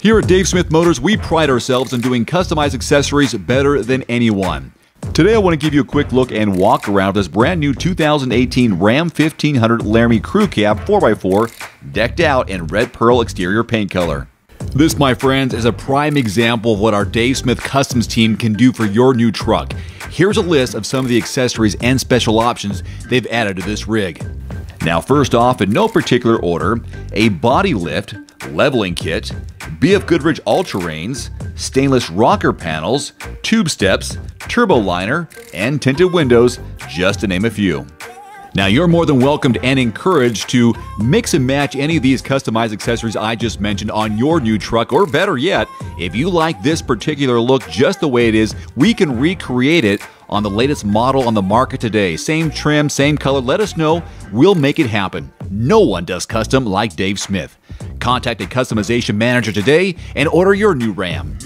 Here at Dave Smith Motors, we pride ourselves on doing customized accessories better than anyone. Today I want to give you a quick look and walk around this brand new 2018 Ram 1500 Laramie Crew Cab 4x4 decked out in red pearl exterior paint color. This, my friends, is a prime example of what our Dave Smith Customs team can do for your new truck. Here's a list of some of the accessories and special options they've added to this rig. Now, first off, in no particular order, a body lift, leveling kit, BF Goodrich all-terrains, stainless rocker panels, tube steps, turbo liner, and tinted windows, just to name a few. Now, you're more than welcomed and encouraged to mix and match any of these customized accessories I just mentioned on your new truck, or better yet, if you like this particular look just the way it is, we can recreate it on the latest model on the market today. Same trim, same color. Let us know. We'll make it happen. No one does custom like Dave Smith. Contact a customization manager today and order your new Ram.